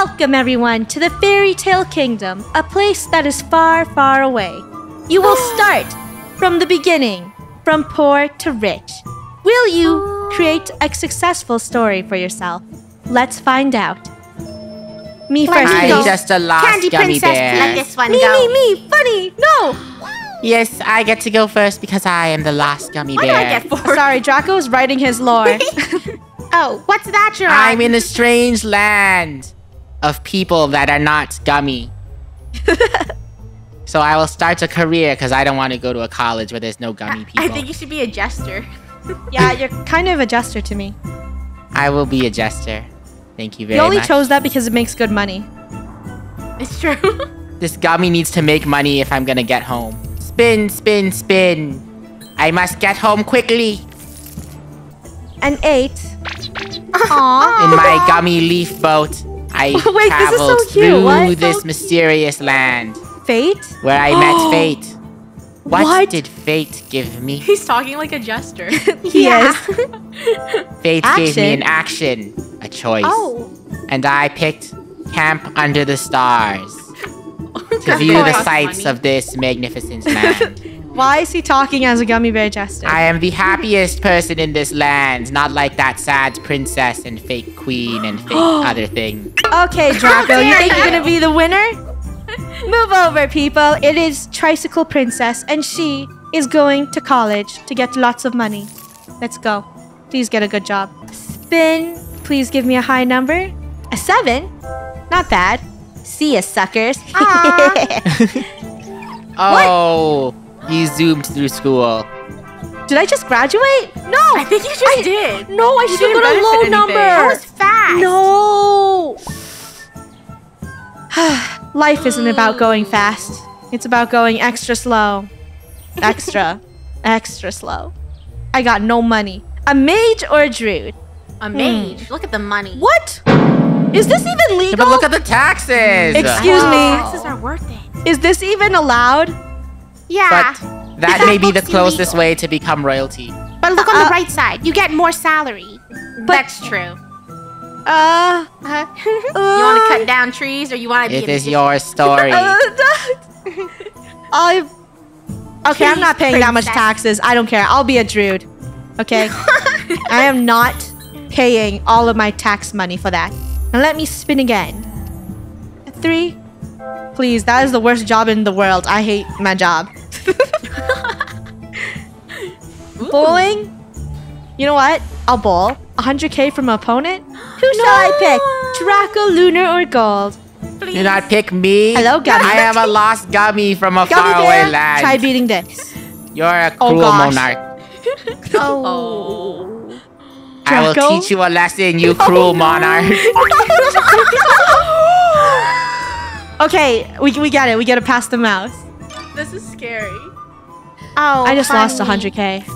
Welcome, everyone, to the Fairy Tale Kingdom, a place that is far, far away. You will start from the beginning, from poor to rich. Will you create a successful story for yourself? Let's find out. Me first, I'm go. please. just a lost Candy gummy Princess, bear. let this one Me, go. me, me, Funneh, no! Yes, I get to go first because I am the last gummy Why do bear. I get four? Sorry, Draco's writing his lore. Oh, what's that, Gerard? I'm in a strange land of people that are not gummy. so I will start a career because I don't want to go to a college where there's no gummy people. I think you should be a jester. yeah, you're kind of a jester to me. I will be a jester. Thank you very much. You only much. chose that because it makes good money. It's true. this gummy needs to make money if I'm gonna get home. Spin, spin, spin. I must get home quickly An eight. Aww. in my gummy leaf boat. I Wait, this is traveled so cute. through What? this mysterious land Fate? where I met fate. What, What? did fate give me? He's talking like a jester. He Yeah. is. Fate gave me an action, a choice. oh. And I picked Camp Under the Stars to view the sights funny. of this magnificent land. Why is he talking as a gummy bear jester? I am the happiest person in this land, not like that sad princess and fake queen and fake other thing. Okay, Draco, oh, you think you're gonna be the winner? Move over, people. It is Tricycle Princess, and she is going to college to get lots of money. Let's go. Please get a good job. Spin. Please give me a high number. A seven? Not bad. See ya, suckers. Oh, you zoomed through school. Did I just graduate? No. I think you just I, did. No, I You should didn't got a low anything. number. That was fast. No. Life isn't about going fast. It's about going extra slow. Extra. extra slow. I got no money. A mage or a druid? A mage. Hmm. Look at the money. What? Is this even Yeah, legal? but look at the taxes. Excuse Oh, me. Taxes are worth it. Is this even allowed? Yeah. But that may be the closest illegal. way to become royalty. But look on Uh, the right side. You get more salary. But- That's true. Uh. Uh, you want to cut down trees or you want to be It a is magician? your story. I. Okay, I'm not Please, paying that much princess. taxes. I don't care. I'll be a druid. Okay. I am not paying all of my tax money for that. Now let me spin again. Three. Please, that is the worst job in the world. I hate my job. Bowling? You know what? I'll bowl. 100k from an opponent? Who shall I pick? Draco, Lunar, or Gold? Do not pick me. Hello, Gummy. I am a lost gummy from a Gummy faraway bear, land. try beating this. You're a Oh, cruel gosh. monarch. Oh. I will Draco? teach you a lesson, you cruel oh, monarch. Okay, we, we get it. We get to pass the mouse. This is scary. Oh, I just lost funny. 100k.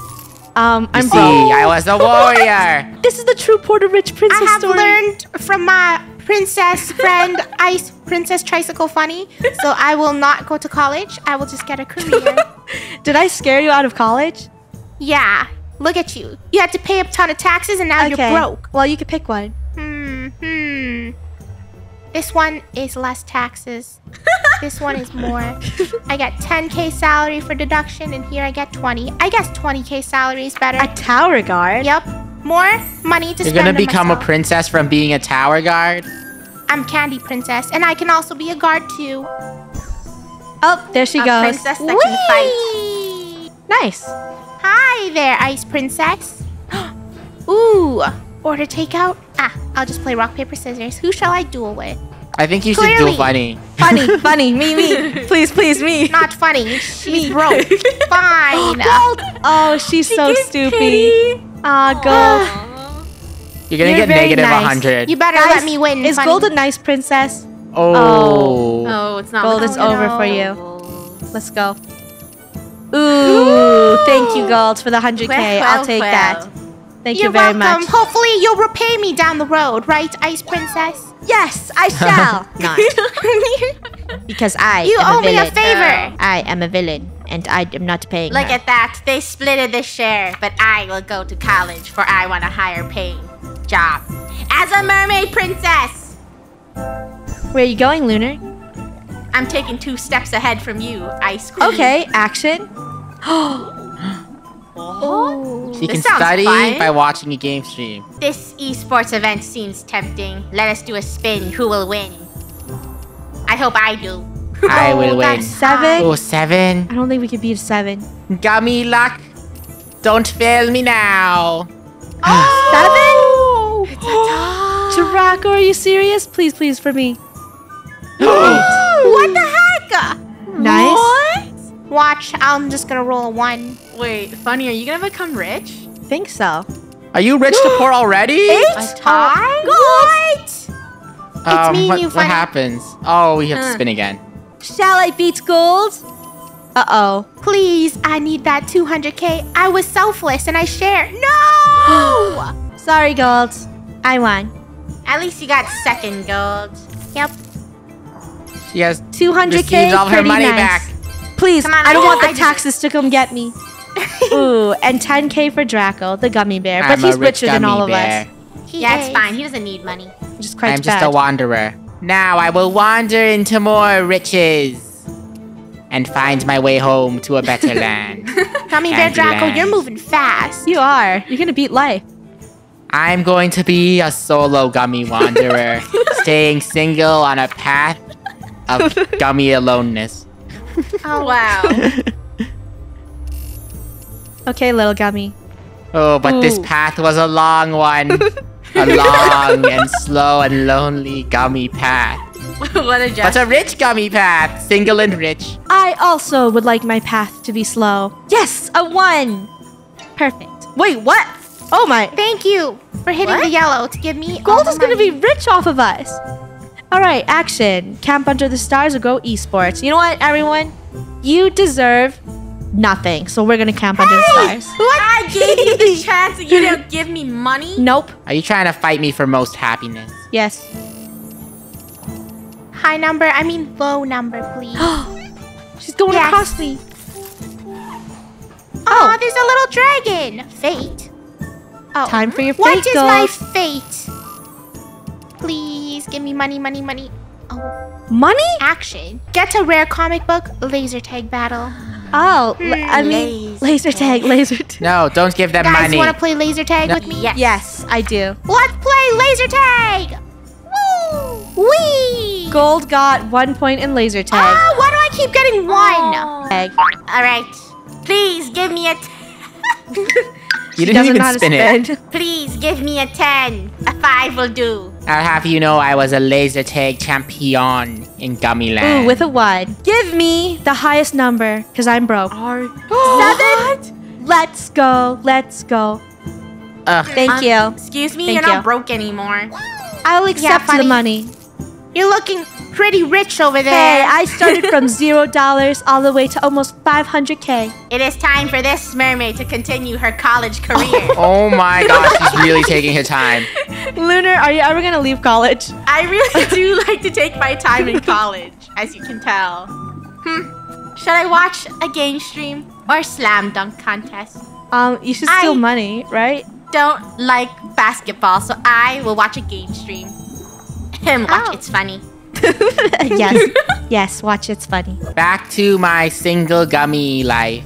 Um, You I'm see, broke. I was a warrior. This is the true Porter Rich Princess I have story. learned from my princess friend, Ice Princess Tricycle Funneh. So I will not go to college. I will just get a career. Did I scare you out of college? yeah. Look at you. You had to pay a ton of taxes and now okay. you're broke. Well, you could pick one. Hmm. Hmm. This one is less taxes. this one is more. I get 10k salary for deduction, and here I get 20. I guess 20k salary is better. A tower guard. yep. More money to spend. You're gonna on become a princess from being a tower guard. I'm Candy Princess, and I can also be a guard too. Oh, there she a goes. princess that can fight. Nice. Hi there, Ice Princess. Ooh, order takeout. Ah, I'll just play rock paper scissors. Who shall I duel with? I think you should duel do Funneh. Funneh, Funneh. Me, me. Please, please, me. Not Funneh. She's broke. Fine. Oh, she's so stupid. pity. Ah, Gold. You're gonna You're get negative nice. 100. You better Guys, let me win. Is funny. Gold a nice princess? oh. Oh, it's not. Gold like- is Oh, over no. for you. Let's go. Ooh, thank you, Gold, for the 100k. Well, I'll take well. that. Thank You're you very welcome. much. Hopefully, you'll repay me down the road, right, Ice Princess? Yes, I shall. Not. Because I You am owe a me a villain. favor. I am a villain, and I am not paying Look her. at that. They splitted the share, but I will go to college for I want a higher paying job as a mermaid princess. Where are you going, Lunar? I'm taking two steps ahead from you, Ice Queen. Okay, action. Oh. Oh. She can This sounds study fun. by watching a game stream. This esports event seems tempting. Let us do a spin. Who will win? I hope I do. I will win. Seven? Oh, seven. I don't think we could beat a seven. Gummy luck. Don't fail me now. Oh! Draco, are you serious? Please, please, for me. What the heck? Nice. What? Watch, I'm just gonna roll a one. Wait, Funneh, are you gonna become rich? Think so. Are you rich to poor already? A tie? What? Um, me and what, you, what happens? Oh, we have to Uh. spin again. Shall I beat gold? Uh oh. Please, I need that 200k. I was selfless and I shared. No! Sorry, gold. I won. At least you got second gold. Yep. She has 200k. received all her money nice. back. Please, on, I don't want the deserve- I taxes to come get me. Ooh, and 10k for Draco, the gummy bear. I'm but he's rich richer than gummy all of us. He yeah, it's fine. He doesn't need money. Just quite I'm just bad. a wanderer. Now I will wander into more riches and find my way home to a better land. Gummy Bear Draco, Candyland. you're moving fast. You are. You're gonna beat life. I'm going to be a solo gummy wanderer, staying single on a path of gummy aloneness. Oh Wow. Okay, little gummy. Oh, but this path was a long one. a long and slow and lonely gummy path. what a But a rich gummy path, single and rich. I also would like my path to be slow. Yes, a one. Perfect. Wait, what? Oh my. Thank you for hitting What? the yellow to give me all Gold the is gonna be rich off of us. All right, action. Camp under the stars or go esports. You know what, everyone? You deserve nothing. So we're gonna camp under the stars. What? I gave you the chance and you don't give me money? Nope. Are you trying to fight me for most happiness? Yes. High number, I mean low number, please. She's going Yes. across me. Oh, there's a little dragon. Fate. Oh. Time for your What fate is gold. my fate? Please give me money, money, money. Oh, Money? action. Get a rare comic book laser tag battle. Oh, l- I mean, laser laser tag, laser tag. No, don't give them money. Guys, money. want to play laser tag No. with me? Yes. Yes, I do. Let's play laser tag. Woo! Wee! Gold got one point in laser tag. Ah, why do I keep getting one? Tag. All right. Please give me a. T- you didn't doesn't even know spin it. spin. Please give me a 10. A 5 will do. I'll have you know I was a laser tag champion in Gummy Land. Ooh, with a one. Give me the highest number, because I'm broke. Seven? Let's go. Let's go. Ugh. Thank Um, you. Excuse me, Thank you're not you. broke anymore. I'll accept the money. You're looking pretty rich over there. Hey, there. I started from zero dollars all the way to almost 500k. It is time for this mermaid to continue her college career. Oh my gosh, she's really taking her time. Lunar, are you ever gonna leave college? I really do like to take my time in college, as you can tell. Hmm. Should I watch a game stream or slam dunk contest? Um, you should steal I- money, right? Don't like basketball, so I will watch a game stream. Him, watch, Oh. it's funny. yes. yes, watch it's funny. Back to my single gummy life.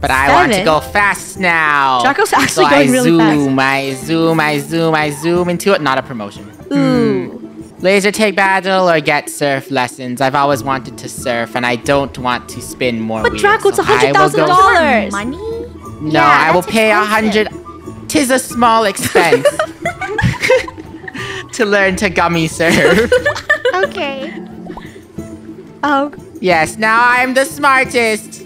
But I want to go fast now. Draco's actually so going I really fast. zoom, I zoom, I zoom, I zoom into it. Not a promotion. Ooh. Hmm. Laser tag battle or get surf lessons. I've always wanted to surf and I don't want to spin more But wheels. Draco, it's so I will go- $100,000. Money? No, Yeah, I will pay a hundred. Tis a small expense to learn to gummy surf. Okay. Oh, yes, now I'm the smartest.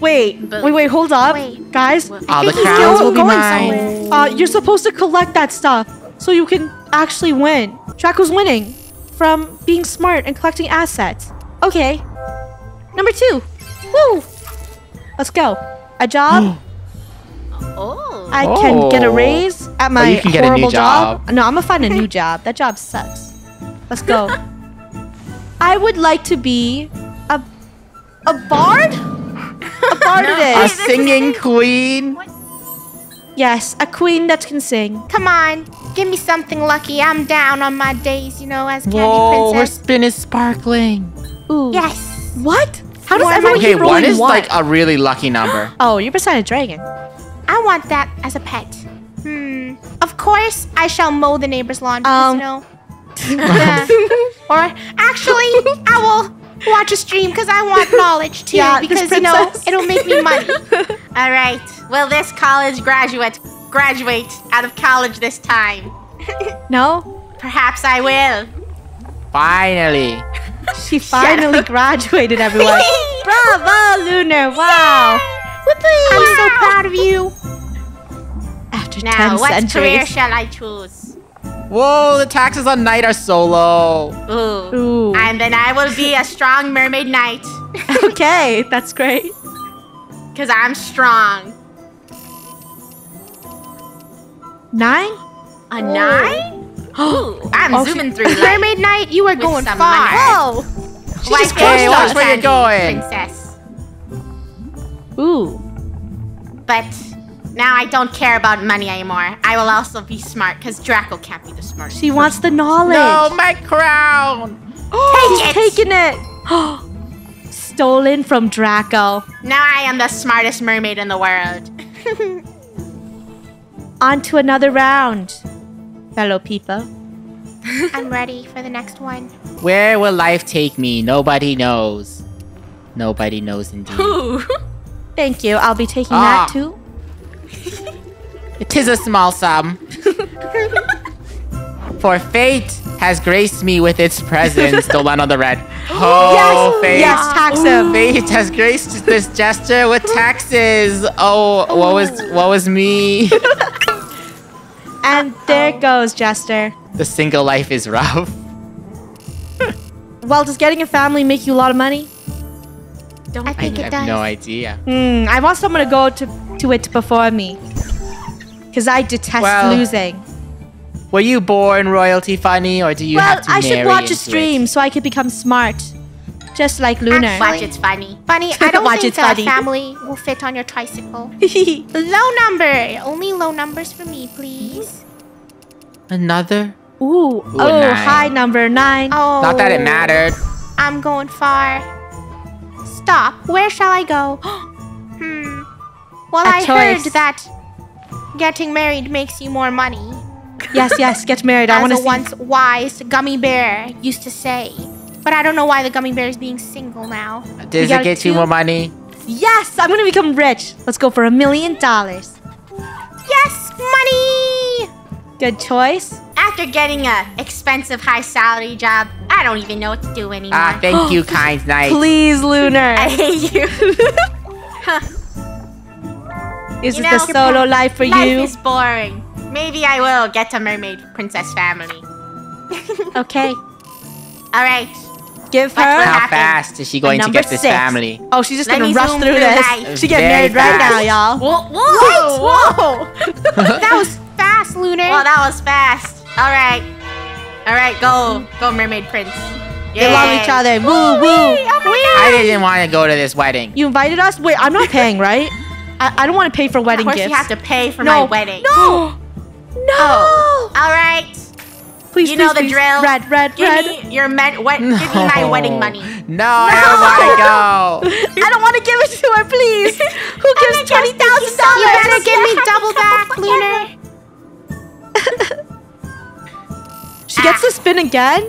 wait. But- Wait, wait, hold up. Wait. Guys, What? All the think he's crowns will going be somewhere. mine. uh, you're supposed to collect that stuff so you can actually win. Draco's winning from being smart and collecting assets. Okay. Number two. Woo! Let's go. A job. Oh. I can get a Oh. raise at my you can get a new horrible job. No, I'm gonna find a new job. That job sucks. Let's go. I would like to be a a bard. A bard A it is. singing queen. Yes, a queen that can sing. Come on. give me something lucky. I'm down on my days, you know, as Candy Whoa, her spin is sparkling. Ooh. Yes. What? How does Why am I everyone Okay, one is one? like a really lucky number. oh, you're beside a dragon. I want that as a pet. Hmm. Of course, I shall mow the neighbor's lawn because, Um. you know. Yeah. or actually, I will watch a stream because I want knowledge too. Yeah, because you know it'll make me money. All right. Will this college graduate graduate out of college this time? No? Perhaps I will. Finally. She finally graduated, everyone. Bravo, Lunar. Wow. I'm so proud of you. After Now, 10 what career shall I choose? Whoa, the taxes on night are so low. Ooh. Ooh. And then I will be a strong mermaid knight. okay, that's great. Because I'm strong. Nine? A nine? Ooh, I'm Oh, she- zooming through life. Mermaid Knight, you are With going some far. money. Oh. Why just can't Hey, you where you're going. Princess. Ooh. But now I don't care about money anymore. I will also be smart because Draco can't be the smartest. She wants the knowledge. No, my crown. He's Take it. taking it. Stolen from Draco. Now I am the smartest mermaid in the world. On to another round. Fellow people. I'm ready for the next one. Where will life take me? Nobody knows. Nobody knows indeed. Ooh. Thank you. I'll be taking Ah. that too. It is a small sum. For fate has graced me with its presence. the one on the red. Oh, yes, fate. yes, tax him. Fate has graced this gesture with taxes. Oh, what was what was me? And there oh. goes Jester. the single life is rough. Well, does getting a family make you a lot of money? I I think it have does. no idea. Hmm. I want someone to go to, to it before me. Because I detest Well, losing. Were you born royalty Funneh, or do you well, have to I should watch a stream It? so I could become smart. Just like Lunar. Watch it's funny. Funneh, I don't Watch think it, the funny. family will fit on your tricycle. Low number. Only low numbers for me, please. Another? Ooh. a oh, nine. high number nine. Oh. Not that it mattered. I'm going far. Stop. Where shall I go? hmm. Well, A I choice. heard that getting married makes you more money. Yes, yes. Get married. I want to see. once wise gummy bear used to say. But I don't know why the gummy bear is being single now. Does it get you more money? Yes, I'm gonna become rich. Let's go for a million dollars. Yes, money! Good choice. After getting a expensive high salary job, I don't even know what to do anymore. Ah, thank you, kind knight. Please, Lunar. I hate you. Is You this know, the solo life for Life you? is boring. Maybe I will get a mermaid princess family. Okay. All right. Give her. How happens. fast is she going to number get this six. family? Oh, she's just Let gonna rush through through this. life. She get Very married right now, y'all. Whoa! Whoa! Whoa! That was fast, Lunar. well, that was fast. All right. All right, go, go, mermaid prince. They love each other. Woo woo. Oh I didn't want to go to this wedding. You invited us? Wait, I'm not paying, right? I, I don't want to pay for wedding gifts. Of course, gifts. you have to pay for no. my wedding. No. No. Oh. All right. Please, You know the please. drill. Red, red, Give red. me your med- what? Give me my wedding money. No, I don't want to go. I don't want to give it to her, please. Who gives twenty thousand dollars? you better give me double back, Lunar. She gets to spin again.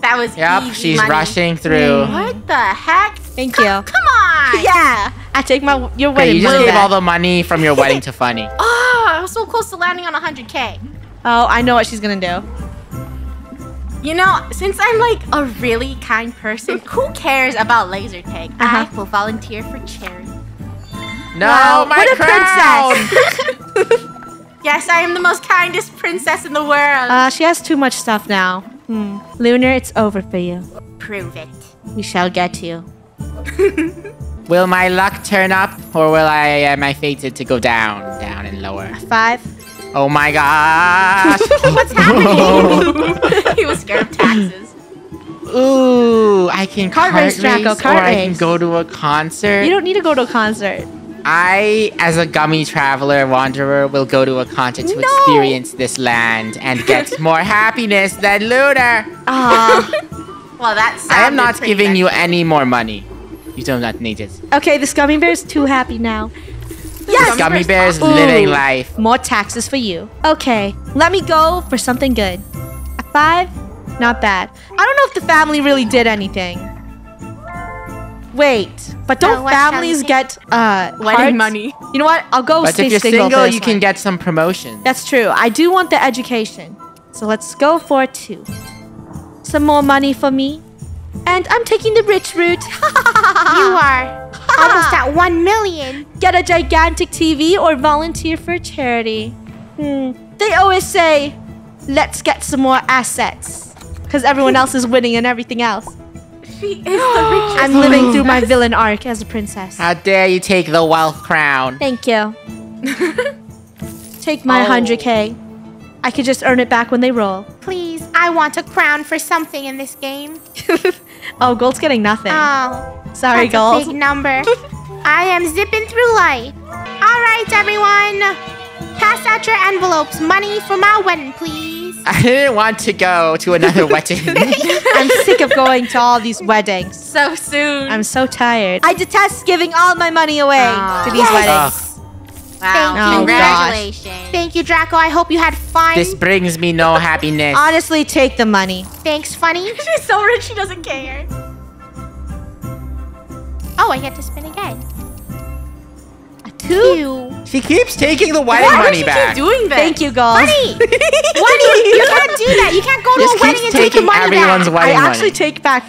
That was Yep, easy she's money. rushing through. What the heck? Thank Come, you. come on. Yeah. I take my your Okay, wedding you just gave back. all the money from your wedding to Funneh. Oh, I was so close to landing on 100k. Oh, I know what she's gonna do. You know, since I'm like a really kind person, who cares about laser tag? Uh-huh. I will volunteer for charity. No, Wow, my what a crown. Yes, I am the most kindest princess in the world. Uh, she has too much stuff now. Hmm. Lunar, it's over for you. Prove it. We shall get you. Will my luck turn up, or will I am I fated to go down, down and lower? Five. Oh my gosh! What's happening? he was scared of taxes. Ooh, I can Cart cart race, Draco, race, cart or I can go to a concert. You don't need to go to a concert. I, as a gummy traveler wanderer, will go to a continent to No. experience this land and get more happiness than Lunar. Ah. Well, that's. I am not giving you any more money. You do not need it. okay, this gummy bear is too happy now. Yes, gummy bears Ooh. living life. More taxes for you. Okay, let me go for something good. A five? Not bad. I don't know if the family really did anything. Wait, but don't what shall we families get uh Wedding hearts? money. You know what? I'll go But stay if you're single. single, for this you can get some promotion. That's true. I do want the education. So let's go for two. Some more money for me. And I'm taking the rich route. You are almost at 1 million. Get a gigantic TV or volunteer for a charity. Hmm. They always say, let's get some more assets. Because everyone else is winning and everything else. She is the richest. I'm living through my villain arc as a princess. How dare you take the wealth crown? Thank you. Take my Oh. 100k. I could just earn it back when they roll. Please, I want a crown for something in this game. Oh, Gold's getting nothing. Oh, Sorry, that's Gold. a big number. I am zipping through life. All right, everyone. Pass out your envelopes. Money for my wedding, please. I didn't want to go to another wedding. I'm sick of going to all these weddings. so soon. I'm so tired. I detest giving all my money away Aw. to these Yes. weddings. Ah. wow. Thank you. Oh, Congratulations. Thank you, Draco. I hope you had fun. this brings me no happiness. Honestly, take the money. Thanks, Funneh. She's so rich, she doesn't care. Oh, I get to spin again. A two? She keeps taking the wedding Why would money you back. keep doing that? Thank you, Gold. Money! Funny. You can't do that. You can't go to a wedding and take the taking money everyone's back. I wedding actually money. take back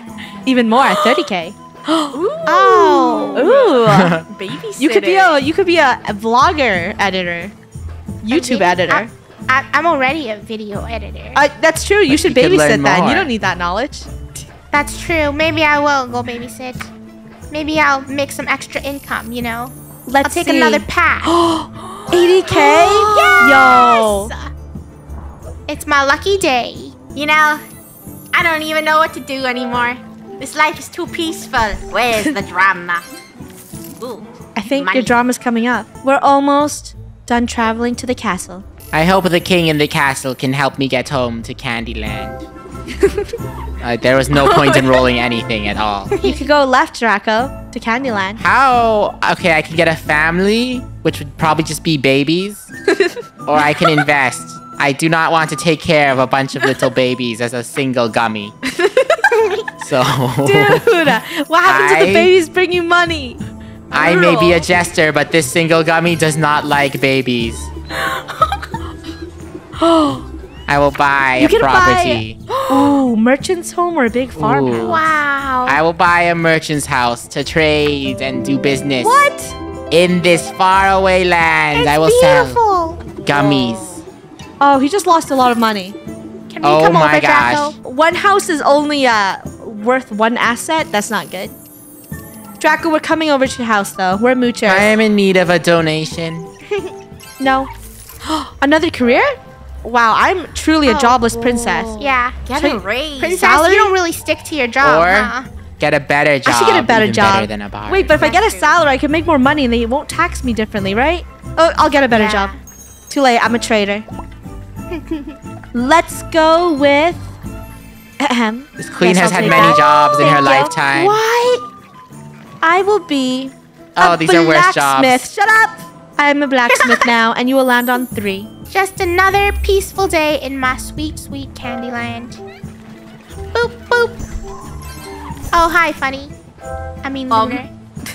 even more, at 30k. Oh. Ooh. Babysitter. you could be a you could be a, a vlogger editor. YouTube video- editor. I, I'm already a video editor. Uh, that's true. You should you babysit that. then. You don't need that knowledge. That's true. Maybe I will go babysit. Maybe I'll make some extra income, you know? Let's I'll take see. another pass. 80k? Yo. It's my lucky day. You know, I don't even know what to do anymore. This life is too peaceful. Where's the drama? Ooh. I think Money. your drama's coming up. We're almost done traveling to the castle. I hope the king in the castle can help me get home to Candyland. Uh, there was no point in rolling anything at all. You could go left, Draco, to Candyland. How? Okay, I can get a family, which would probably just be babies, or I can invest. I do not want to take care of a bunch of little babies as a single gummy. So Dude, what happens if the babies bring you money? I may be a jester, but this single gummy does not like babies. I will buy You a can property. Ooh, merchant's home or a big farmhouse. Ooh. Wow. I will buy a merchant's house to trade and do business. What? In this faraway land, it's I will beautiful. sell gummies. Oh, he just lost a lot of money. Can we Oh come my over, gosh. Draco? One house is only uh worth one asset. That's not good. Draco, we're coming over to your house though. We're moochers. I am in need of a donation. No. Another career? Wow, I'm truly a Oh. jobless princess. Yeah. Get So- a raise. Princess, Salary? you don't really stick to your job, Or huh? get a better job. I should get a better job. Better than a bar. Wait, but if I get a That's true. salary, I can make more money and they won't tax me differently, right? Oh, I'll get a better Yeah. job. Too late, I'm a traitor. Let's go with. Ahem. this queen Yes, has had take many that. jobs in her you. lifetime. What? I will be. Oh, a these are worse jobs. blacksmith. Shut up! I'm a blacksmith now, and you will land on three. Just another peaceful day in my sweet, sweet Candyland. Boop, boop. Oh, hi, Funneh. I mean, Um, Lunar.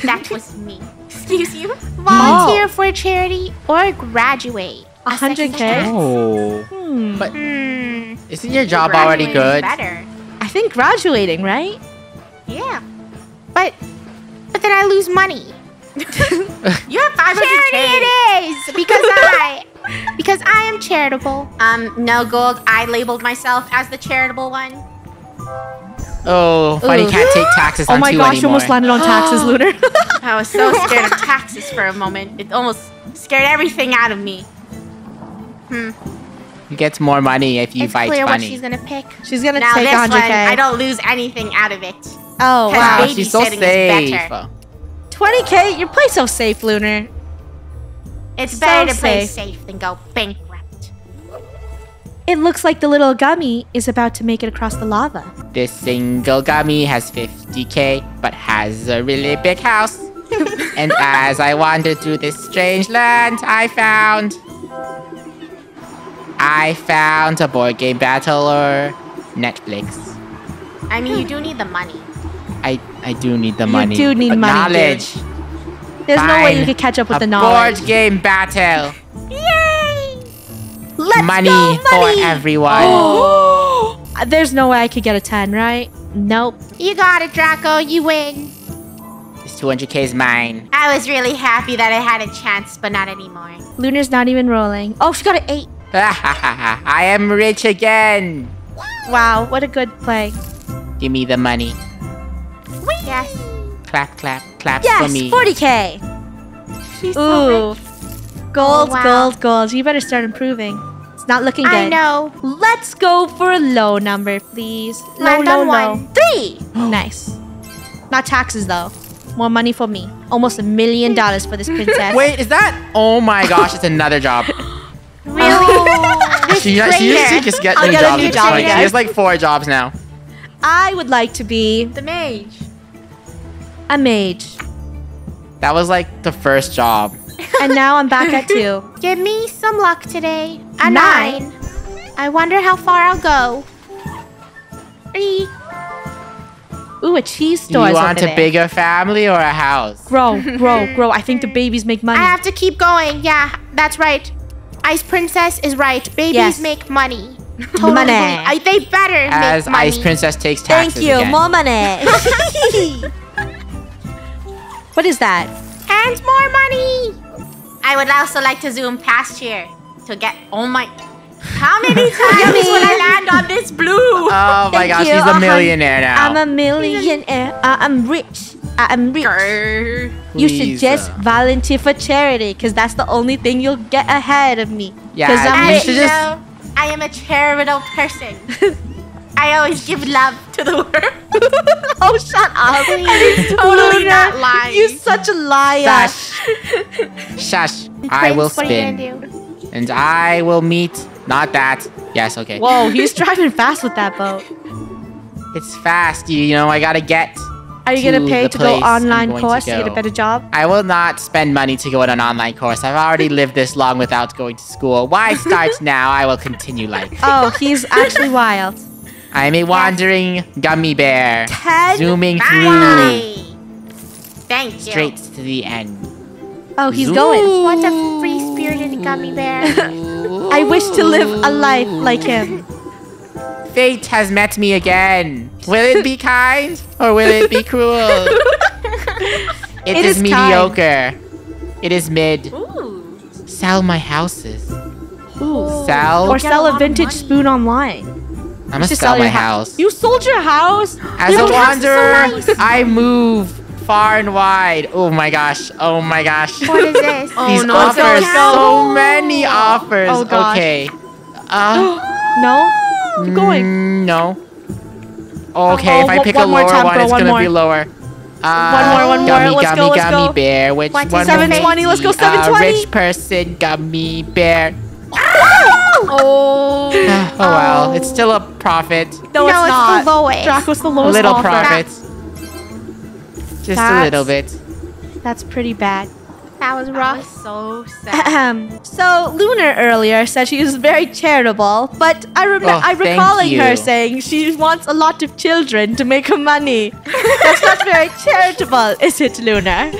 That was me. Excuse you? Volunteer for a charity or graduate. A hundred k. Oh. Hmm. But Hmm. isn't your job already good? Better. I think graduating, right? Yeah. But, but then I lose money. You have 500 Charity it is because I, because I am charitable. Um, no gold. I labeled myself as the charitable one. Oh, Funneh Ooh. can't take taxes Oh my two gosh, you almost landed on taxes, Lunar. I was so scared of taxes for a moment. It almost scared everything out of me. Hmm. You get more money if you it's fight clear what she's gonna pick. She's gonna Now take this one, 100k. I don't lose anything out of it. oh Cause wow. She's so Babysitting safe. 20k? You play so safe, Lunar. It's So better to play safe. safe than go bankrupt. It looks like the little gummy is about to make it across the lava. This single gummy has 50k, but has a really big house. and as I wandered through this strange land, I found. I found a board game battle or Netflix. I mean, you do need the money. I, I do need the You money. do need but Knowledge. dude. Knowledge. There's no way you could catch up with a the knowledge. board game battle. Yay! Let's money, go, money! for everyone. There's no way I could get a 10, right? Nope. You got it, Draco. You win. This 200k is mine. I was really happy that I had a chance, but not anymore. Lunar's not even rolling. Oh, she got an 8. I am rich again. Wow, what a good play. Give me the money. Yes. Clap, clap, clap Yes, for me. 40k. She's Ooh. rich. Gold, Oh, wow. gold, gold. You better start improving. It's not looking good. I know. Let's go for a low number, please. Low, Land low, on low. one. Three. nice. Not taxes though. More money for me. Almost a million dollars for this princess. Wait, is that? Oh my gosh, it's another job. Really? She, she used to just get I'll new get a jobs. new job point. She has like four jobs now. I would like to be The mage. A mage, That was like the first job. and now I'm back at two. Give me some luck today. A Nine. nine. I wonder how far I'll go. Three. Ooh, a cheese Do store. you want a bigger family or a house? Grow, grow, grow. I think the babies make money. I have to keep going. Yeah, that's right. Ice Princess is right. Babies Yes. make money. Totally. Money. I, they better As make money. Ice Princess takes taxes Thank you. again. More money. What is that? And more money. I would also like to zoom past here to get. Oh my. How many times will I land on this blue? Oh my Thank gosh, you. he's a millionaire now. I'm a millionaire. Uh, I'm rich. Uh, I'm rich. Grr. You should just volunteer for charity, because that's the only thing you'll get ahead of me. Yeah, I'm you rich. should you just- know, I am a charitable person. I always give love to the world. oh, shut up. totally Luna, not lying. You're such a liar. Shush. Shush. I will Prince, what are you spin. And I will meet. Not that. Yes, okay. Whoa, he's driving fast with that boat. It's fast. You, you know, I gotta get. Are you gonna pay to go online going to course to, get a better job? I will not spend money to go on an online course. I've already lived this long without going to school. Why start now? I will continue life. Oh, he's actually wild. I'm a wandering gummy bear, Ten? zooming through Thank you. straight to the end. Oh, he's Zoom. going. What a free spirited gummy bear. I wish to live a life like him. Fate has met me again. Will it be kind or will it be cruel? It it is, is mediocre. It is mid. Ooh. Sell my houses. Ooh. Sell. Or Get a sell a vintage spoon online. I'm gonna Just sell my house. You sold your house? As a Your house is so wanderer, nice. I move far and wide. Oh my gosh. Oh my gosh. what is this? Oh, no, offers, so many offers. Oh, gosh. Okay. Uh, No? Keep going. mm, no. Okay, Oh, if I pick a lower time, one, it's one gonna more. be lower. Uh, One more, one more. Gummy, Let's gummy, go, let's gummy go. bear. Which What is one? 720, let's go, Uh, 720. rich person, gummy bear. Oh. oh well, it's still a profit. No, no, it's it's not. the lowest. Draco's the A lowest little offer. profit. Just a little bit. That's pretty bad. That was That rough. was so sad. Ahem. so Lunar earlier said she was very charitable, but I remember Oh, I'm thank recalling her saying she wants a lot of children to make her money. That's not very charitable, is it, Lunar?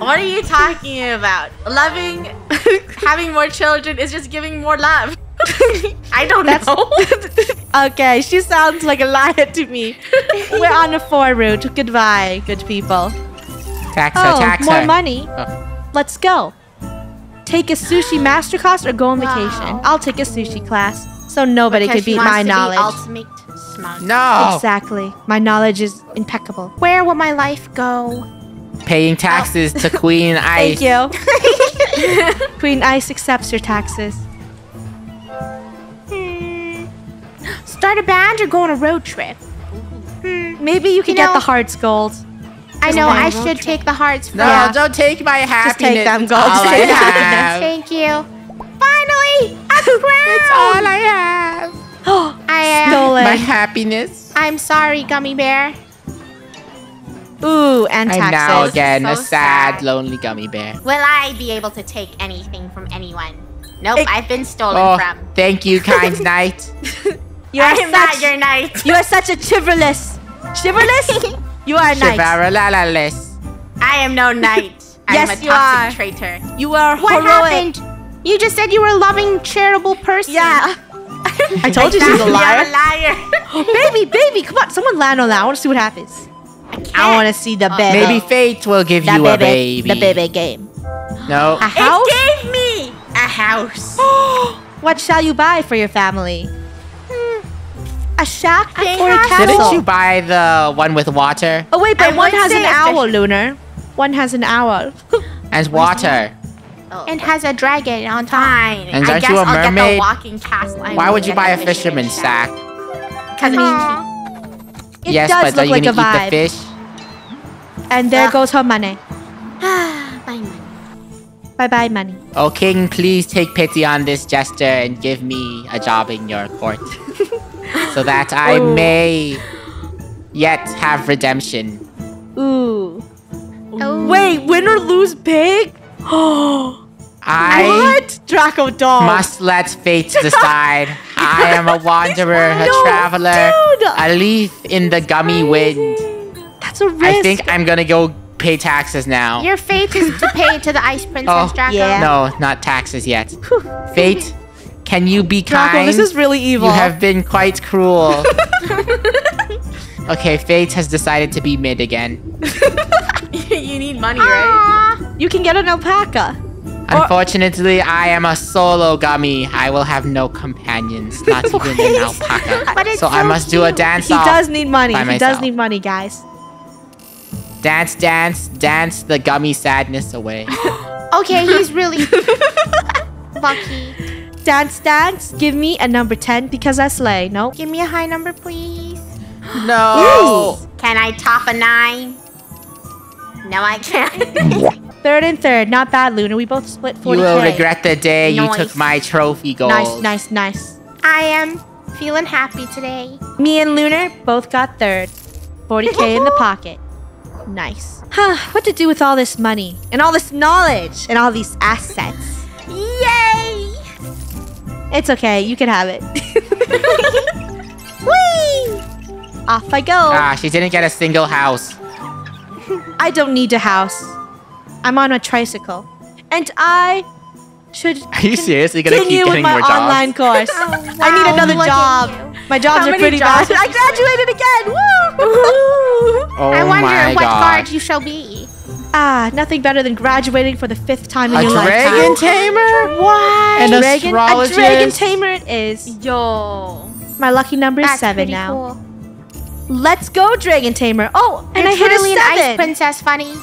What are you talking about? Loving, having more children is just giving more love. I don't know. okay, she sounds like a liar to me. We're on a four route. Goodbye, good people. Tax her, Oh, tax more her. money. Oh. Let's go. Take a sushi master class or go on Wow. vacation. I'll take a sushi class, so nobody Because could she beat wants my to be knowledge. ultimate smart. No. Exactly. My knowledge is impeccable. Where will my life go? Paying taxes to Queen Ice. Thank you. Queen Ice accepts your taxes. Hmm. Start a band or go on a road trip? Hmm. Maybe you can You get know- the hearts gold. I know I take- should take the hearts first. No, Yeah. don't take my happiness. Just take them, It's girl. all I have. Thank you. Finally, a crown. It's all I have. I am. Stolen. My happiness. I'm sorry, Gummy Bear. Ooh, and I'm taxes. now again a sad, sad. lonely gummy bear. Will I be able to take anything from anyone? Nope, It- I've been stolen Oh, from. thank you, kind knight. You are I am not such, your knight. you are such a chivalrous. Chivalrous? you are nice. Chivaralalis. I am no knight. I'm Yes, a you are. traitor. You are What heroic. happened? You just said you were a loving, charitable person. Yeah. I told you she's a liar. I'm a liar. baby, baby, come on. Someone land on that. I want to see what happens. I want to see the baby. Maybe fate will give the you baby, a baby. The baby game. No. A house? It gave me a house. What shall you buy for your family? Hmm. A shack I or a have- castle? Didn't you buy the one with water Oh wait, but I one has an owl, fish- Lunar. One has an owl. and water? And has a dragon on top. Fine. And I aren't guess you a I'll get the mermaid? walking castle. I Why would you buy a the fisherman's sack? Because I'm Aw. It yes, does but are look you like a gonna vibe. eat the fish? And there Ugh. goes her money. Fine. Bye bye, money. Oh, king, please take pity on this jester and give me a job in your court, so that I Oh. may yet have redemption. Ooh. Oh. Wait, win or lose big? Oh. I what? Draco dog. must let fate decide. I am a wanderer, a traveler, draveler, dude. a leaf in the gummy wind. That's a risk. I think I'm gonna go pay taxes now. Your fate is to pay to the Ice Princess, Oh, Draco. yeah. No, not taxes yet. Fate, can you be Draco, kind? this is really evil. You have been quite cruel. okay, Fate has decided to be mid again. you need money, right? Ah. You can get an alpaca. Unfortunately, I am a solo gummy. I will have no companions, not even an alpaca. But it's so I so must do a cute. dance He does need money. by He does need money, guys. Dance, dance, dance the gummy sadness away. Okay, he's really lucky. Dance, dance. Give me a number 10 because I slay. No? Give me a high number, please. no! Can I top a nine? No, I can't. Third and third. Not bad, Luna. We both split 40k. You will regret the day you Nice. took my trophy gold. Nice, nice, nice. I am feeling happy today. Me and Lunar both got third. 40k in the pocket. Nice. Huh, what to do with all this money and all this knowledge and all these assets? Yay! It's okay, you can have it. Whee! Off I go. Ah, she didn't get a single house. I don't need a house. I'm on a tricycle. And I should Are you seriously gonna keep continue with getting my more jobs? online course. I need another look job. My jobs How are many pretty jobs bad. I graduated again. Woo! Oh I wonder my what god. guard you shall be. ah, nothing better than graduating for the fifth time in A your dragon tamer? What? An dragon, a dragon tamer it is. Yo. My lucky number is That's seven now. cool. Let's go, dragon tamer. Oh, and You're I hit a truly an ice princess, Funneh.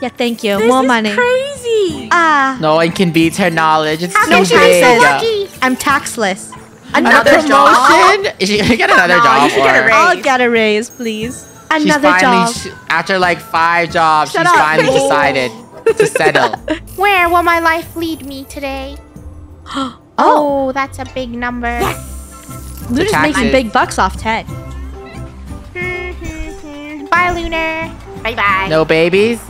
Yeah, thank you. This More is money. crazy. Ah, No one can beat her knowledge. It's How too can she be big. so lucky? I'm taxless. Another Another job. Is she gonna get another No, job? you should get a raise. I'll get a raise, please. She's Another finally, job. sh- after like five jobs, Shut she's up. finally decided to settle. Where will my life lead me today? oh, Oh, that's a big number. Luna's making taxes. big bucks off Ted. Bye, Lunar. Bye bye. No babies?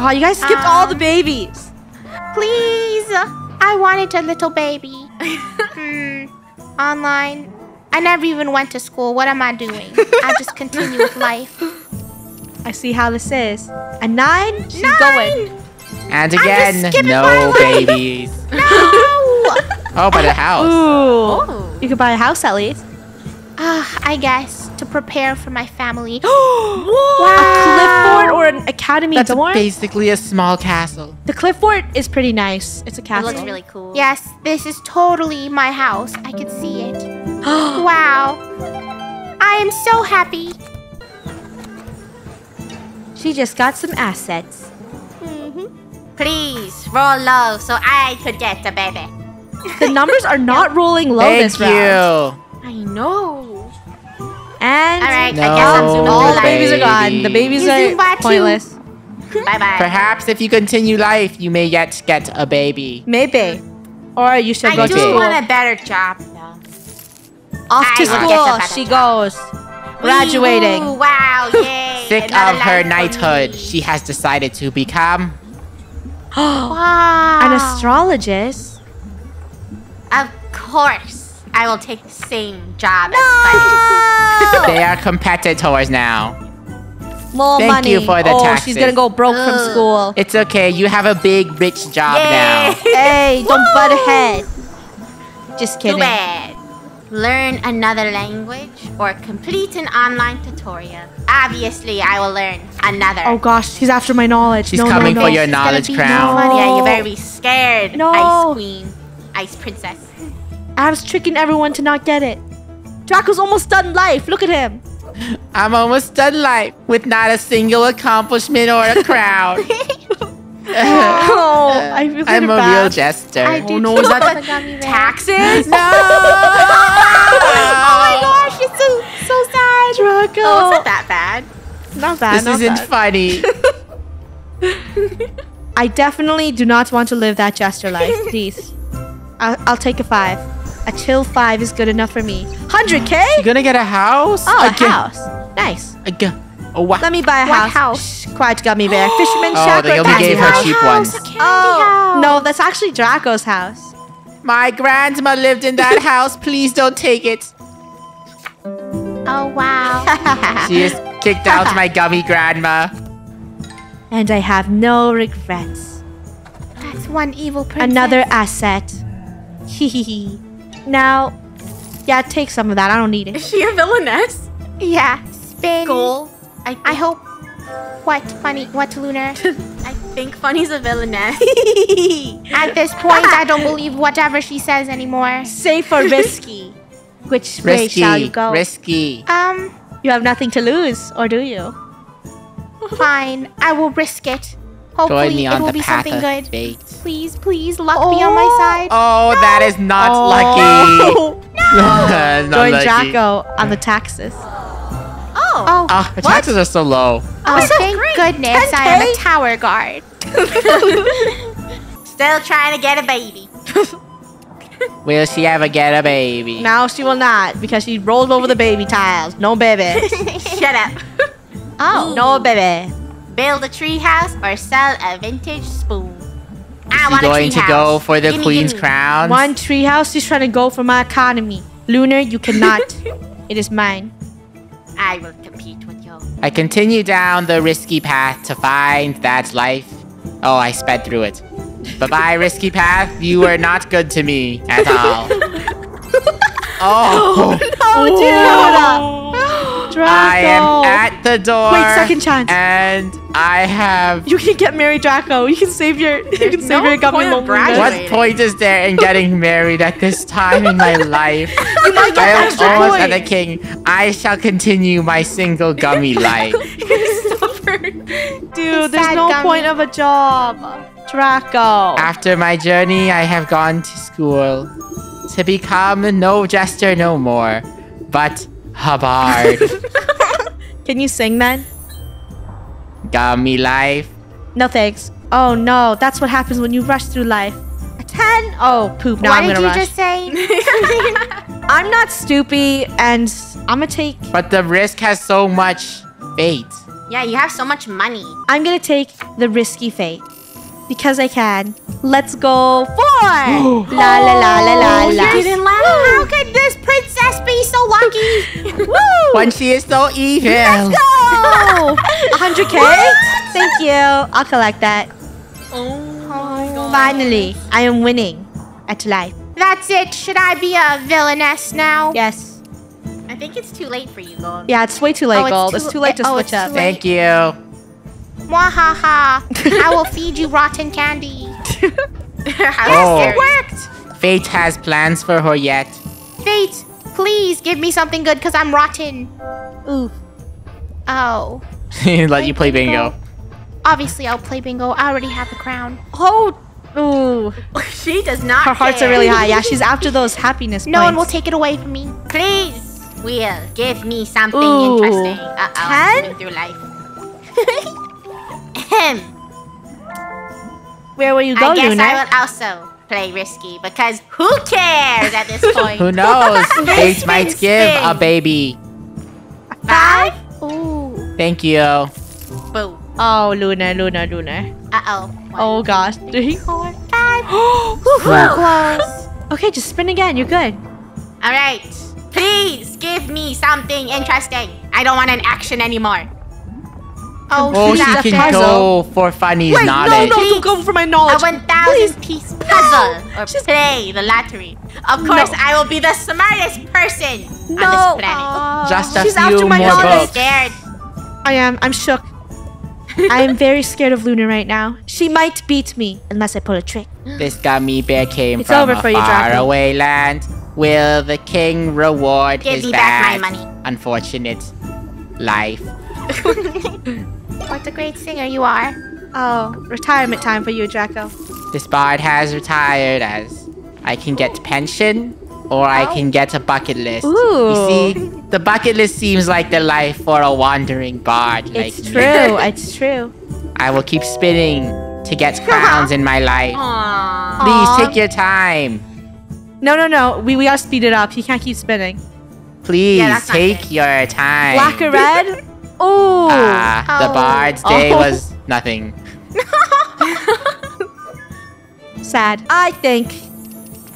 Oh, you guys skipped all the Um, babies. Please. I wanted a little baby. hmm. Online. I never even went to school. What am I doing? I just continue with life. I see how this is. A nine? She's Nine! going. And again, no life. babies. No! Oh, but a house. Ooh. Oh. You could buy a house at least. Ah, I guess to prepare for my family. wow. A cliff fort or an academy That's dorm? basically a small castle. the cliff fort is pretty nice. It's a castle. It looks really cool. Yes, this is totally my house. I can see it. Wow. I am so happy. she just got some assets. Mm-hmm. Please roll low so I could get the baby. The numbers are not rolling low Thank this you. round. I know. And All right, I No guess I'm zooming all the babies are gone. The babies You are zoom pointless. Bye bye. Perhaps if you continue life, you may yet get a baby. Maybe. Or you should I go to school. want a better job though. Off to I will school she job. goes. Graduating. Wee-hoo, Wow, yay. Sick another of her knighthood, me. she has decided to become. Wow. An astrologist. Of course, I will take the same job as Bunny. They are competitors now. More Thank money. you for the oh, taxes. she's gonna go broke from school. It's okay, you have a big, rich job Yay. now. hey, don't butt ahead. Just Too kidding. bad. Learn another language or complete an online tutorial. Obviously, I will learn another. Oh gosh, he's after my knowledge. She's no, coming no, for no. your She's knowledge crown. no- yeah, you better be scared, No. Ice Queen, Ice Princess. I was tricking everyone to not get it. Draco's almost done life. Look at him. I'm almost done life with not a single accomplishment or a crown. Oh, I feel I'm kinda a real jester. I Oh do no, is that the the gummy bear. Taxes? No! oh my gosh, it's so so sad. Draco. Oh, it's not that bad. Not bad. This not isn't bad. funny. I definitely do not want to live that jester life. Please. I'll, I'll take a five. A chill five is good enough for me. 100k? You're gonna get a house? Oh, a Again. house. Nice. Again. Oh, wow. Let me buy a What house. house? Shh, quiet gummy bear. Fisherman Oh, shack they or only gave her house? cheap ones. Oh, no, that's actually Draco's house. My grandma lived in that house. Please don't take it. Oh wow. She is kicked out my gummy grandma. and I have no regrets. That's one evil princess. Another asset. Hehehe. Now, yeah, take some of that. I don't need it. Is she a villainess? Yeah. Spin. Goal. I, I hope. What Funneh? What lunar? I think Funneh's a villainess. At this point, I don't believe whatever she says anymore. Safe or risky? Which way shall you go? Risky. Um, You have nothing to lose, or do you? fine. I will risk it. Join Hopefully, me it on will the be path something of good. fate. Please, please, luck be on my side. Oh, that is not lucky. Not Join lucky. Draco on the taxes. oh. Oh, Ah, the taxes are so low. oh, so thank great. goodness I am a tower guard. Still trying to get a baby. Will she ever get a baby? No, she will not because she rolled over the baby tiles. No baby. Shut up. Oh, no baby. Build a treehouse, or sell a vintage spoon. I Is want she a going tree to go for the Gimme, queen's gimme. crown? One treehouse is trying to go for my economy. Lunar, you cannot. it is mine. I will compete with you. I continue down the risky path to find that life. Oh, I sped through it. Bye bye, risky path. You were not good to me at all. oh, Oh, dude! Draco! I am at the door. Wait, second chance. And I have. You can get married, Draco. You can save your. You can save no your gummy point loneliness. What point is there in getting married at this time in my life? You might get I am extra almost at the king. I shall continue my single gummy life. Dude, there's sad no gummy. point of a job. Draco. After my journey, I have gone to school to become no jester no more, but a bard. Can you sing then? me life. No thanks. Oh no, that's what happens when you rush through life. A 10? Oh, poop. Now what I'm did gonna you just say? I'm not stoopy and I'm gonna take. But the risk has so much fate. Yeah, you have so much money. I'm gonna take the risky fate. Because I can. Let's go four! la la la la la Oh, la. you didn't laugh. How could this princess be so lucky? Woo! When she is so evil. Let's go! 100k? Thank you. I'll collect that. Oh my god. Finally, I am winning at life. That's it. Should I be a villainess now? Yes. I think it's too late for you, Gold. Yeah, it's way too late, Oh, it's Gold. too- It's too late to oh, switch up. late. Thank you. Mwahaha. I will feed you rotten candy. How Oh. scary. Worked. Fate has plans for her yet. Fate, please give me something good because I'm rotten. Ooh. Oh. Let you play bingo. Obviously, I'll play bingo. I already have the crown. Oh. Ooh. She does not Her hearts are really high. Yeah, she's after those happiness No one will take it away from me. Please. Will, give me something Ooh. interesting. Uh oh. Ten? Through life. Ahem. Where will you go, I guess Luna? I will also play risky because who cares at this point? Who knows? Fate Spin, might spin, give a baby. Five? Ooh. Thank you. Boo. Oh, Luna, Luna, Luna. Uh oh. Oh gosh. Three. Four, five. Whew. Close. Okay, just spin again. You're good. All right. Please give me something interesting. I don't want an action anymore. Oh, Oh, she's she a a can puzzle. go for Funneh's Wait, knowledge. no, no, don't go for my knowledge. A knowledge. 1,000 piece puzzle or She's- play the lottery. Of course, I will be the smartest person on No. this planet. Just a She's few after my more knowledge. I'm books. scared. I am. I'm shook. I am very scared of Luna right now. She might beat me unless I pull a trick. This gummy bear came It's from over a for you, Draco. faraway land. Will the king reward Give his me back my money. unfortunate life? What a great singer you are. Oh, retirement time for you, Draco. This bard has retired as I can get pension or I oh. can get a bucket list. Ooh. You see, the bucket list seems like the life for a wandering bard like It's me. true. It's true. I will keep spinning to get crowns in my life. Aww. Please Aw. take your time. No, no, no. We, we gotta speed it up. He can't keep spinning. Please Yeah, take your time. Black or red? Ooh. Ah, the Oh. bard's day Oh. was nothing. Sad. I think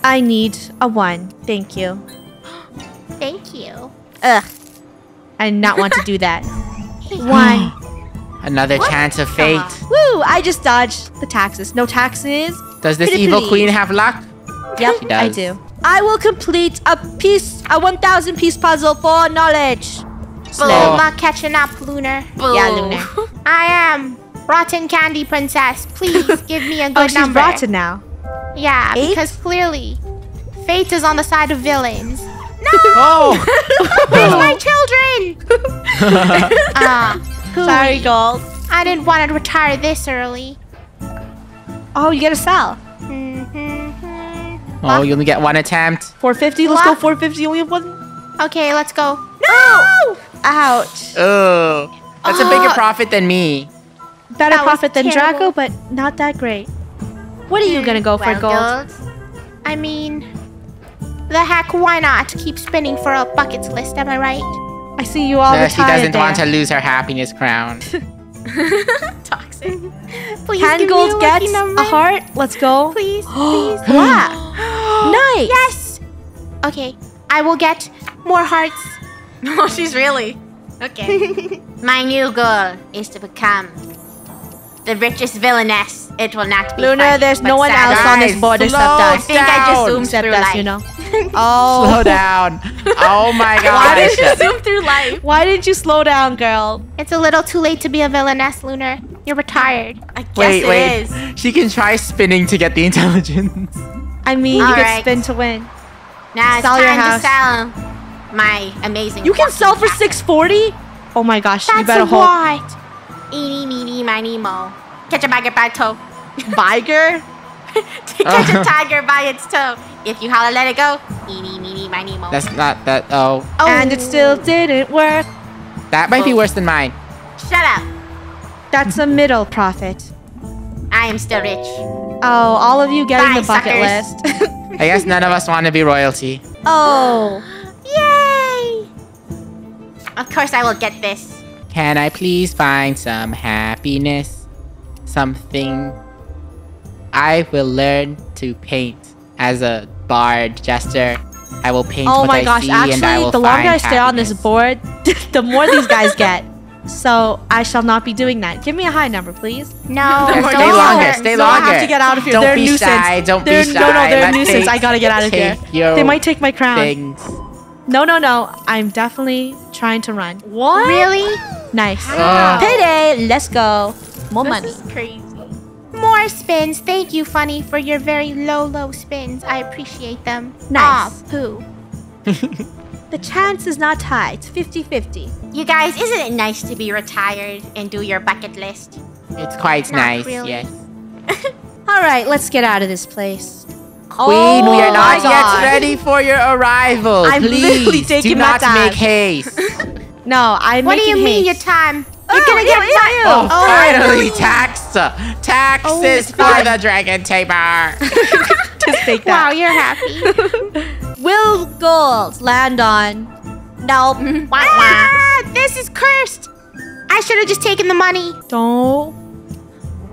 I need a one. Thank you. Thank you. Ugh. I did not want to do that. One. Another chance of fate. Woo! I just dodged the taxes. No taxes. Does this Pretty evil please. queen have luck? Yep, She I do. I will complete a piece, a 1,000 piece puzzle for knowledge. Still Oh. not catching up, Lunar. Boo. Yeah, Lunar. I am Rotten Candy Princess. Please give me a good Oh, she's number. rotten now. Yeah, Eight? because clearly, fate is on the side of villains. No! Oh! Where's my children? Ah, Sorry, gold. I didn't want to retire this early. Oh, you get a sell. Mhm. oh, you only get one attempt. 450. Let's go. What? 450. Only have one. Okay, let's go. No! Ouch. Oh, that's a bigger Ah. profit than me. Better That profit than terrible. Draco, but not that great. What are you gonna go for, Well, gold? girls, I mean, the heck, why not? Keep spinning for a buckets list, am I right? I see you all No, she retired doesn't there. want to lose her happiness crown. toxic. Please Can give me a gold get lucky number. a heart? Let's go. Please, please. Wow. nice. yes! Okay, I will get more hearts. No, oh, she's really. Okay. My new goal is to become the richest villainess. It will not be Luna, Funneh, there's no one sad. else on this board except except I think I just zoomed Except through us, life. you know. Oh. Slow Oh. down. Oh my god. Why did you zoom through life? Why did you slow down, girl? It's a little too late to be a villainess, Lunar. You're retired. I guess Wait, it wait. is. She can try spinning to get the intelligence. I mean, you All get right. spin to win. Now it's Sell your time to house. sell my amazing. You can sell for 640? Oh my gosh, you That's better a hold. what? Eeny, meeny, miny, mo. Catch a bagger by toe. Viger? Catch a tiger by its toe. If you holler, let it go. Eeny, meeny, miny, mo. That's not that. Oh, Oh. And it still didn't work. that might be oh. worse than mine. Shut up. That's a middle profit. I am still rich. Oh, all of you getting Bye, the bucket suckers. list. I guess none of us want to be royalty. oh. Yay! Of course, I will get this. Can I please find some happiness? Something. I will learn to paint as a bard jester. I will paint Oh what my I gosh, see and I actually, the longer I find stay on this board, the more these guys get. So I shall not be doing that. Give me a high number, please. No, Yeah, don't stay do longer, it. stay no, I have longer. to get out of here. Don't they're be nuisance. shy, don't be they're, No, no, they're a nuisance. I gotta get out of here. take They might take my crown. Things. No, no, no. I'm definitely trying to run. What? Really? Nice. Ugh. Payday. Let's go. More money. This is crazy. More spins. Thank you, Funneh, for your very low, low spins. I appreciate them. Nice. Ah, poo. The chance is not high. It's 50-50. You guys, isn't it nice to be retired and do your bucket list? It's quite Not nice, really. yes. All right, let's get out of this place. Queen, we Oh are not yet ready for your arrival. I'm Please literally taking do my not time. make haste. No, I'm What do making you mean your time? Oh, You're gonna get ew, ew. Oh, Oh, finally, tax. Taxes Oh, for the dragon tamer. Just take that. Wow, you're happy. Will gold land on? Nope. ah, this is cursed. I should have just taken the money. Don't.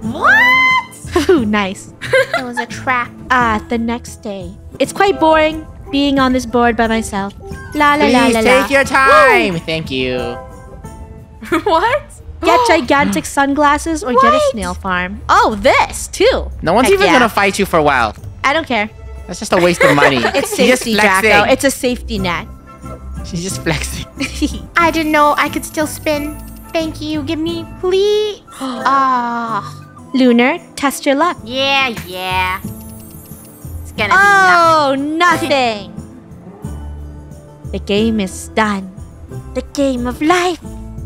What? Ooh, nice. It was a trap. Ah, the next day. It's quite boring being on this board by myself. La la la Please la take la. your time. Thank you. what? Get gigantic sunglasses or get a snail farm. Oh, this too. No one's Heck even yeah. gonna fight you for wealth. I don't care. That's just a waste of money. It's safety, flexing. Jacko. It's a safety net. She's just flexing. I didn't know I could still spin. Thank you. Give me, please. Ah. Lunar, test your luck. Yeah, yeah. It's gonna be oh, nothing. Oh, nothing. the game is done. The game of life.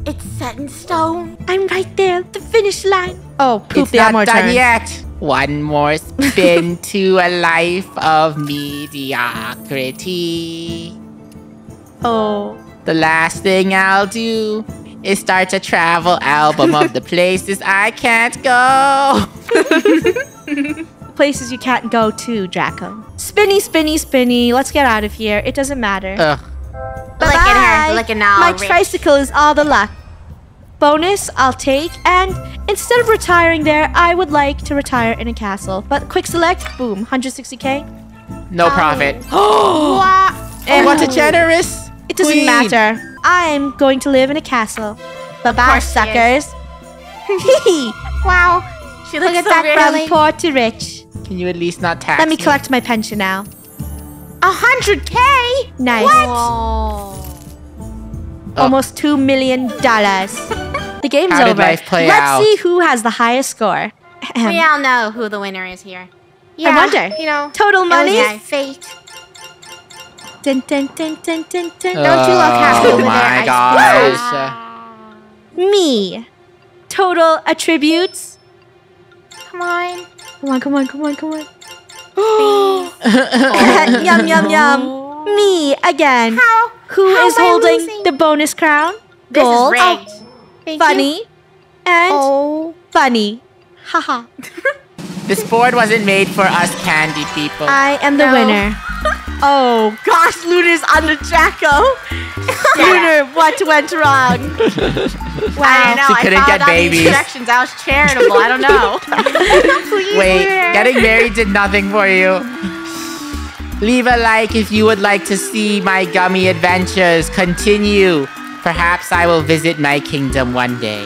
It's set in stone. I'm right there at the finish line. Oh, poop it's the not more done turn. yet. One more spin to a life of mediocrity. Oh. The last thing I'll do is start a travel album of the places I can't go. Places you can't go to, Draco. Spinny, spinny, spinny. Let's get out of here. It doesn't matter. Ugh. Look at her, Bye-bye. looking all My rich. tricycle is all the luck. Bonus, I'll take. And instead of retiring there, I would like to retire in a castle. But quick select, boom, 160k. No profit. Oh, What? what a generous. It doesn't queen. matter. I'm going to live in a castle. Bye bye, course she suckers. Wow. She Look looks at so that rich. From belly. poor to rich. Can you at least not tax Let me collect my pension now. A hundred K? Nice. Whoa. Oh. Almost two million dollars. The game's How did over. life play Let's out? see who has the highest score. We all know who the winner is here. Yeah. wonder. You know. Total It was money. fate. Dun, dun, dun, dun, dun, dun. Don't you oh happy Oh over there, my Ice gosh. Me. Total attributes. Come on. Come on, come on, come on, come on. yum, yum, yum. Oh. Me again. How? Who How is holding losing? the bonus crown? This Gold. is rigged. Oh. Thank Funneh. You. And Oh. Funneh. Haha. This board wasn't made for us candy people. I am the No. winner. Oh gosh, Lunar's under Jacko. Lunar, what went wrong? I don't know. She I couldn't followed get all the babies. instructions. I was charitable. I don't know. Please. Wait, Lunar. getting married did nothing for you. Leave a like if you would like to see my gummy adventures continue. Perhaps I will visit my kingdom one day.